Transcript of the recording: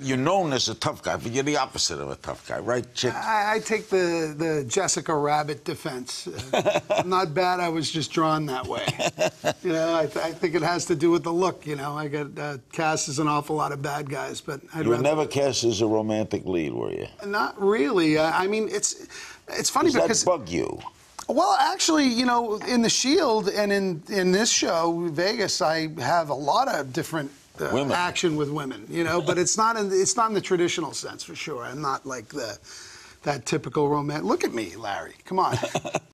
you're known as a tough guy, but you're the opposite of a tough guy, right, Chick? I, I take the, the Jessica Rabbit defense. Uh, I'm not bad. I was just drawn that way. You know, I, th- I think it has to do with the look. You know, I got uh, cast as an awful lot of bad guys, but I'd You were never cast as a romantic lead, were you? not really. Uh, I mean, it's it's funny Does that because bug you? Well, actually, you know, in the Shield and in in this show, Vegas, I have a lot of different uh, action with women. You know, but it's not in it's not in the traditional sense for sure. I'm not like the that typical romance. Look at me, Larry. Come on.